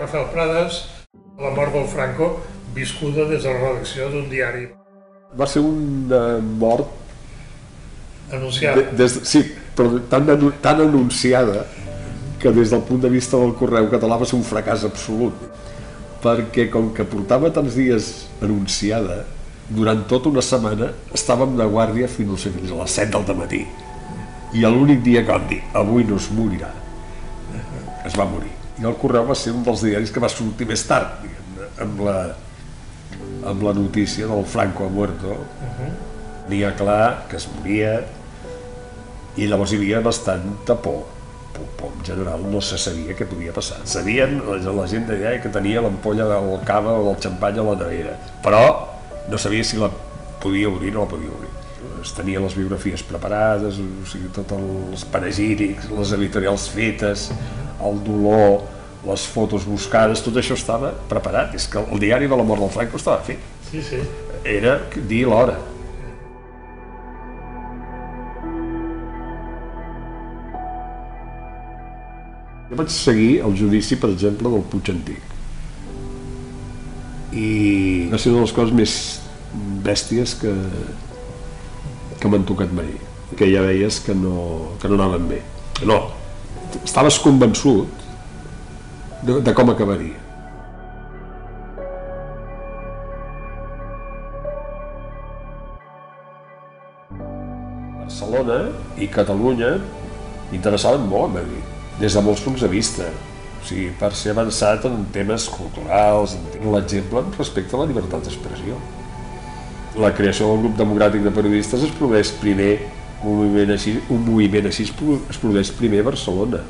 Rafael Prades, la mort del Franco, viscuda des de la redacció d'un diari. Va ser una mort anunciada. de, des, sí, però tan, anu- tan anunciada que des del punt de vista del correu català va ser un fracàs absolut perquè com que portava tants dies anunciada durant tota una setmana estàvem de guàrdia fins, fins a les 7 del matí. I l'únic dia que vam dir avui no es morirà es va morir i el correu va ser un dels diaris que va sortir més tard diguem-ne, amb la, amb la notícia del Franco ha muerto. Tenia clar que es moria. I llavors hi havia bastanta por. Por, por en general no se sabia què podia passar. Sabien, la, la gent deia que tenia l'ampolla del cava o del xampany a la nevera però no sabia si la podia obrir o no la podia obrir. Es tenia les biografies preparades o sigui, tots els panegírics les editorials fetes el dolor les fotos buscades, tot això estava preparat és que el diari de la mort del Franco estava fet Sí, sí. era dir l'hora Jo vaig seguir el judici, per exemple, del Puig Antic. I va ser una de les coses més bèsties que, que m'han tocat mai. Que ja veies que no, que no anaven bé. No, estaves convençut de, de com acabaria. Barcelona i Catalunya interessaven molt a Madrid, des de molts punts de vista. O sigui, per ser avançat en temes culturals, en l'exemple respecte a la llibertat d'expressió. La creació del grup democràtic de periodistes es produeix primer, un moviment així, un moviment així es produ- es produeix primer a Barcelona.